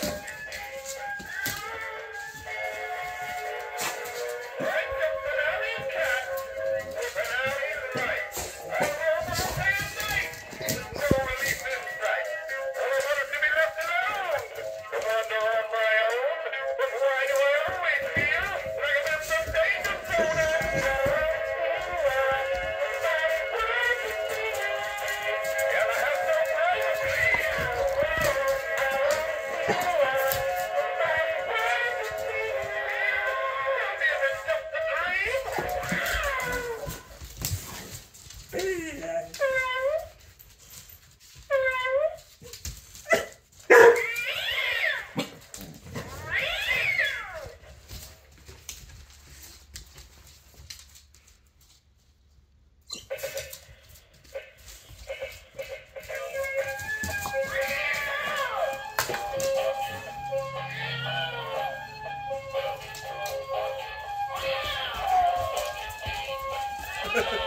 Right? Thank you.